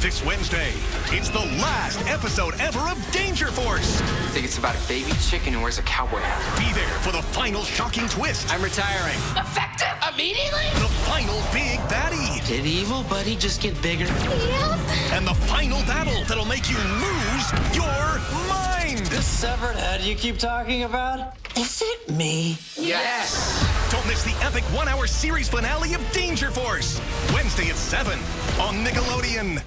This Wednesday, it's the last episode ever of Danger Force. I think it's about a baby chicken who wears a cowboy hat. Be there for the final shocking twist. I'm retiring. Effective immediately? The final big baddie. Did evil buddy just get bigger? Yep. And the final battle that'll make you lose your mind. This severed head you keep talking about? Is it me? Yes. Don't miss the epic one hour series finale of Danger Force. Wednesday at 7 on Nickelodeon.